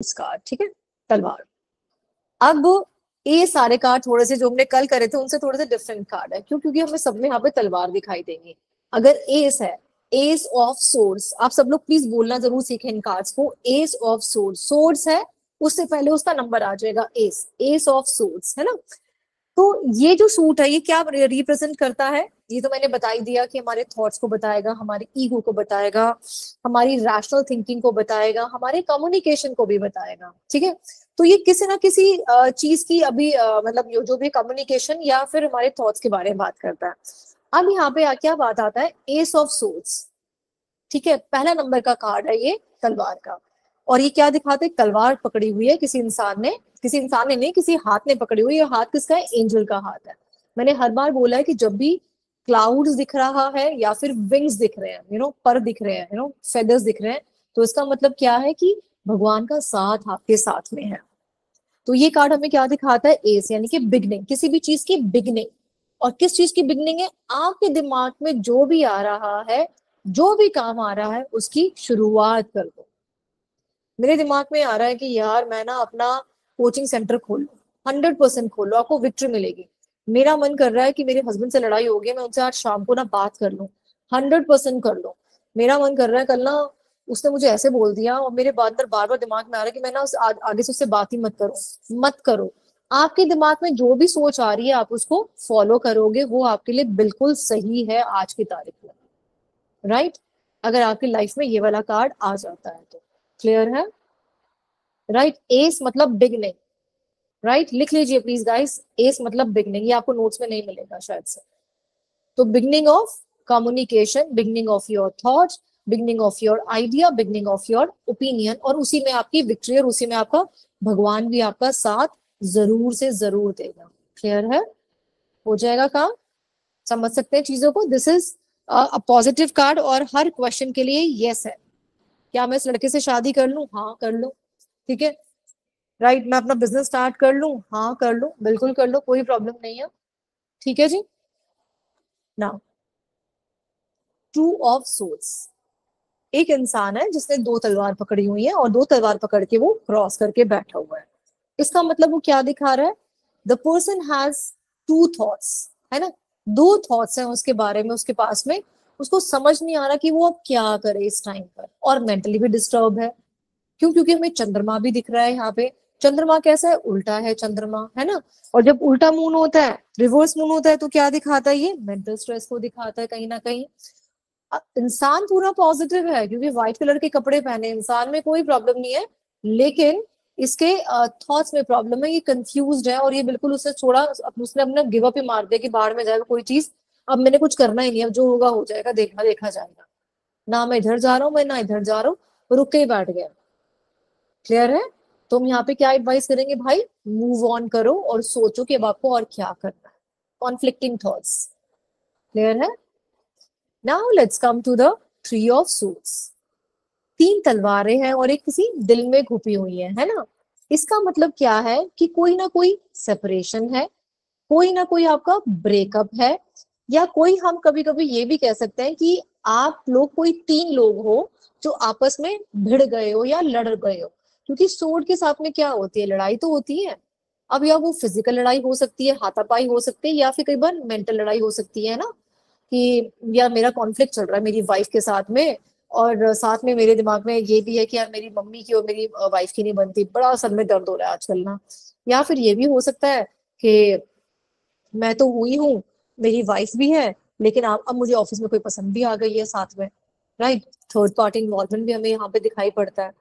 Card ठीक है? तलवार। अब ये सारे कार्ड थोड़े से जो हमने कल करे थे, उनसे थोड़े से डिफरेंट कार्ड है। क्यों? क्योंकि हमें सब में यहाँ पे तलवार दिखाई देंगी। अगर एस है एस ऑफ़ सोर्स आप सब लोग प्लीज़ बोलना ज़रूर सीखें इन कार्ड्स को। एस ऑफ़ सोर्स सोर्स है, उससे पहले उसका नंबर आ जाएगा एस एस ऑफ़ सोर्स है ना? तो ये जो सूट है, ये क्या रिप्रेजेंट करता है? ये तो मैंने बता ही दिया कि हमारे थॉट्स को बताएगा, हमारे ईगो को बताएगा, हमारी रैशनल थिंकिंग को बताएगा, हमारे कम्युनिकेशन को भी बताएगा, ठीक है? तो ये किसी ना किसी चीज़ की अभी मतलब जो भी कम्युनिकेशन या फिर हमारे थॉट्स के बारे में बात करता है। अब यहाँ पे क्या बात आता है? एस ऑफ़ सोर्स ठीक है? पहला नंबर का कार्ड है ये, तलवार का। और ये क्या दिखाते तलवार पकड़ी हुई है किसी इंसान ने, किसी इंसान ने नहीं, किसी हाथ ने पकड़ी हुई है हाथ किसका है? एंजल का हाथ है। मैंने हर बार बोला है कि जब भी क्लाउड्स दिख रहा है या फिर विंग्स दिख रहे हैं यू नो पर दिख रहे हैं यू नो फेदर्स दिख रहे हैं तो इसका मतलब क्या है कि भगवान का साथ आपके साथ में है। तो ये कार्ड हमें क्या दिखाता है? एस यानी कि बिगनिंग किसी भी चीज़ की बिगनिंग और किस चीज़ की बिगनिंग है? आपके दिमाग में जो भी आ रहा है, जो भी काम आ रहा है, उसकी शुरुआत कर दो। मेरे दिमाग में आ रहा है कि यार, मैं ना अपना कोचिंग सेंटर खोल लो हंड्रेड परसेंट खोलो आपको विक्ट्री मिलेगी। मेरा मन कर रहा है कि मेरे हस्बैंड से लड़ाई हो गई मैं उनसे आज शाम को ना बात कर लू हंड्रेड परसेंट कर लो। मेरा मन कर रहा है कल ना उसने मुझे ऐसे बोल दिया और मेरे बाद बार बार दिमाग में आ रहा है कि मैं ना उस आ, आगे से उससे बात ही मत करो मत करो। आपके दिमाग में जो भी सोच आ रही है आप उसको फॉलो करोगे वो आपके लिए बिल्कुल सही है आज की तारीख में। राइट अगर आपकी लाइफ में ये वाला कार्ड आ जाता है तो। क्लियर है? राइट एस मतलब बिगनिंग राइट लिख लीजिए प्लीज़ गाइस एस मतलब बिगनिंग ये आपको नोट्स में नहीं मिलेगा शायद से. तो beginning of communication beginning of your thought beginning of your idea beginning of your opinion और उसी में आपकी विक्ट्री और उसी में आपका भगवान भी आपका साथ ज़रूर से ज़रूर देगा. क्लियर है? हो जाएगा काम? समझ सकते हैं चीज़ों को? This is a positive card और हर क्वेश्चन के लिए यस yes है. क्या मैं इस लड़के से शादी कर लू? हाँ कर लू. ठीक है? राइट मैं अपना बिज़नेस स्टार्ट कर लू? हाँ कर लू, बिल्कुल कर लो, कोई प्रॉब्लम नहीं है। ठीक है जी? ना टू ऑफ़ सोल्स एक इंसान है जिसने दो तलवार पकड़ी हुई है और दो तलवार पकड़ के वो क्रॉस करके बैठा हुआ है। इसका मतलब वो क्या दिखा रहा है? The person has two thoughts है ना? दो थॉट्स हैं उसके बारे में, उसके पास में। उसको समझ नहीं आ रहा कि वो अब क्या करे इस टाइम पर। और मेंटली भी डिस्टर्ब है। क्यों? क्योंकि हमें चंद्रमा भी दिख रहा है यहाँ पे। चंद्रमा कैसा है? उल्टा है चंद्रमा, है ना? और जब उल्टा मून होता है रिवर्स मून होता है तो क्या दिखाता है ये? मेंटल स्ट्रेस को दिखाता है कहीं ना कहीं। इंसान पूरा पॉजिटिव है, क्योंकि व्हाइट कलर के कपड़े पहने इंसान में कोई प्रॉब्लम नहीं है, लेकिन इसके थॉट्स में प्रॉब्लम है, ये कंफ्यूज है और ये बिल्कुल उसने छोड़ा, उसने अपना गिव अप ही मार दिया कि बाहर में जाएगा, कोई चीज़, अब मैंने कुछ करना ही नहीं, अब जो होगा हो जाएगा, देखना देखा जाएगा। ना मैं इधर जा रहा हूँ, मैं ना इधर जा रहा हूँ, रुक के ही बैठ गया। क्लियर है? तो हम यहाँ पे क्या एडवाइस करेंगे भाई? मूव ऑन करो और सोचो कि अब आपको और क्या करना है। कॉन्फ्लिक्टिंग थॉट्स क्लियर है? Now let's come to the three of suits तीन तलवारें हैं और एक किसी दिल में घुपी हुई है है ना? इसका मतलब क्या है कि कोई ना कोई सेपरेशन है, कोई ना कोई आपका ब्रेकअप है, या कोई हम कभी कभी ये भी कह सकते हैं कि आप लोग कोई तीन लोग हो जो आपस में भिड़ गए हो या लड़ गए हो। क्योंकि सोड के साथ में क्या होती है? लड़ाई तो होती है। अब या वो फ़िज़िकल लड़ाई हो सकती है, हाथापाई हो सकती है, या फिर कई बार मेंटल लड़ाई हो सकती है ना? कि यार मेरा कॉन्फ्लिक्ट चल रहा है मेरी वाइफ के साथ में, और साथ में मेरे दिमाग में ये भी है कि यार मेरी मम्मी की और मेरी वाइफ की नहीं बनती। बड़ा सर में दर्द हो रहा है आजकल ना। या फिर ये भी हो सकता है कि मैं तो हुई हूँ, मेरी वाइफ भी है, लेकिन आप, अब मुझे ऑफ़िस में कोई पसंद भी आ गई है साथ में राइट थर्ड पार्टी इन्वॉल्वमेंट भी हमें यहाँ पे दिखाई पड़ता है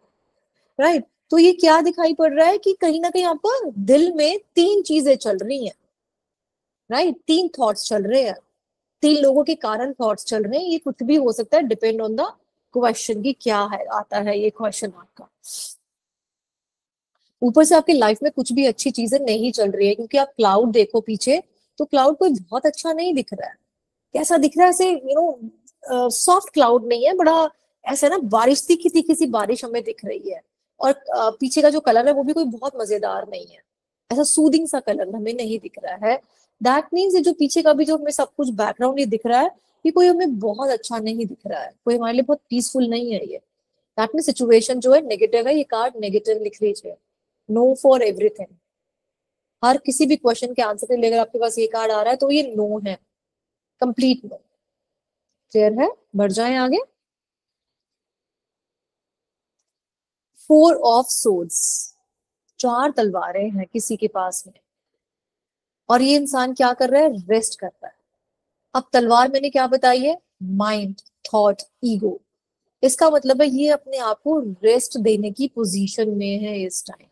राइट तो ये क्या दिखाई पड़ रहा है कि कहीं ना कहीं आपको दिल में तीन चीज़ें चल रही हैं राइट right? तीन थॉट्स चल रहे हैं। तीन लोगों के कारण थॉट्स चल रहे हैं। ये कुछ भी हो सकता है डिपेंड ऑन द क्वेश्चन की क्या है, आता है ये क्वेश्चन आपका। ऊपर से आपकी लाइफ में कुछ भी अच्छी चीज़ें नहीं चल रही है, क्योंकि आप क्लाउड देखो पीछे तो क्लाउड कोई बहुत अच्छा नहीं दिख रहा है। कैसा दिख रहा है? ऐसे यू नो सॉफ्ट क्लाउड नहीं है, बड़ा ऐसा ना बारिश तीखी तीखी सी बारिश हमें दिख रही है। और पीछे का जो कलर है वो भी कोई बहुत मज़ेदार नहीं है। ऐसा सूदिंग सा कलर हमें नहीं दिख रहा है। दैट मीन्स ये जो पीछे का भी जो हमें सब कुछ बैकग्राउंड ये दिख रहा है, ये कोई हमें बहुत अच्छा नहीं दिख रहा है। कोई हमारे लिए बहुत पीसफुल नहीं है ये। दैट मीन सिचुएशन जो है नेगेटिव है, ये कार्ड नेगेटिव लिख लीजिए। नो फॉर एवरीथिंग हर किसी भी क्वेश्चन के आंसर के लिए अगर आपके पास ये कार्ड आ रहा है तो ये नो है। कंप्लीट नो क्लियर है? बढ़ जाए आगे। फोर ऑफ़ सोड्स चार तलवारें हैं किसी के पास में। और ये इंसान क्या कर रहा है? रेस्ट कर रहा है। अब तलवार मैंने क्या बताई है? Mind, thought, ego. इसका मतलब है ये अपने आप को रेस्ट देने की पोजीशन में है इस टाइम।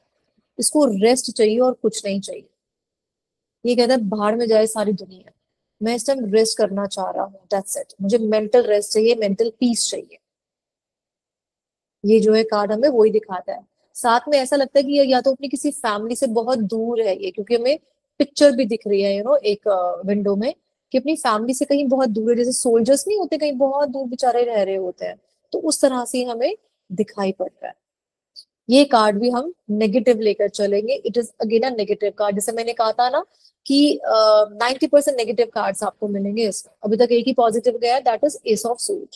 इसको रेस्ट चाहिए और कुछ नहीं चाहिए। ये कहता है, बाहर में जाए सारी दुनिया। मैं इस टाइम रेस्ट करना चाह रहा हूँ। मुझे मेंटल रेस्ट चाहिए मेंटल पीस चाहिए। ये जो है कार्ड हमें वही दिखाता है। साथ में ऐसा लगता है कि या तो अपनी किसी फैमिली से बहुत दूर है ये, क्योंकि हमें पिक्चर भी दिख रही है यू नो एक विंडो में कि अपनी फैमिली से कहीं बहुत दूर है, जैसे सोल्जर्स नहीं होते, कहीं बहुत दूर बेचारे रह रहे होते हैं तो उस तरह से हमें दिखाई पड़ रहा है। ये कार्ड भी हम नेगेटिव लेकर चलेंगे। It is again a negative card जैसे मैंने कहा था ना कि नाइनटी परसेंट नेगेटिव कार्ड्स आपको मिलेंगे इसमें अभी तक एक ही पॉजिटिव गया that is ace of suit